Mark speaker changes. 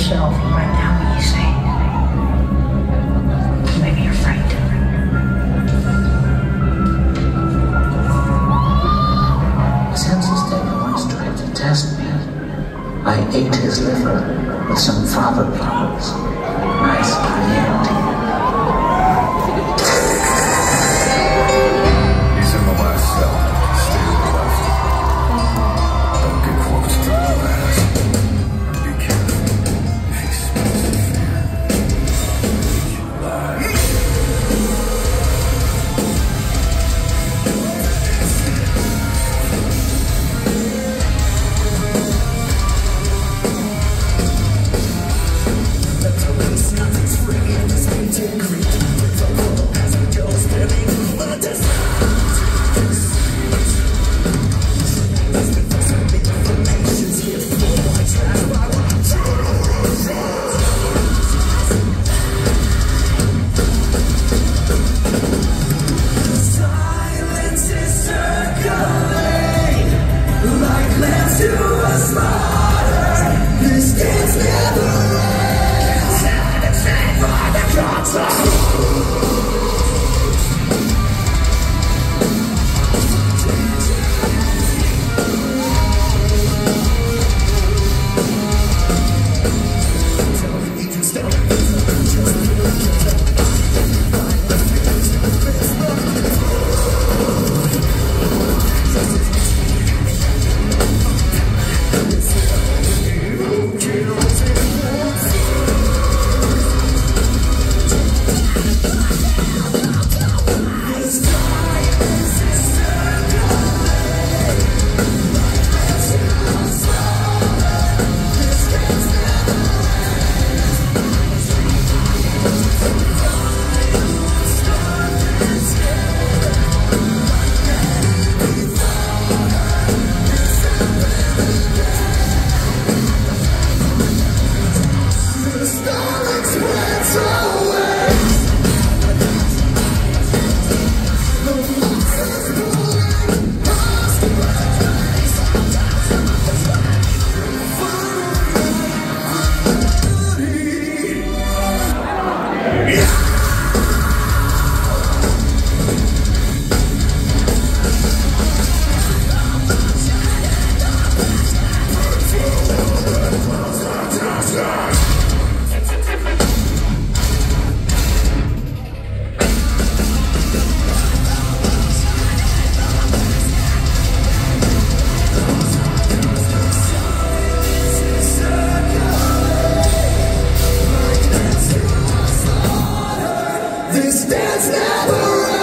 Speaker 1: yourself right now what you say. Maybe you're frightened.
Speaker 2: Census Taker once tried to test me. I ate his liver with some fava plums. Nice
Speaker 3: Chianti. never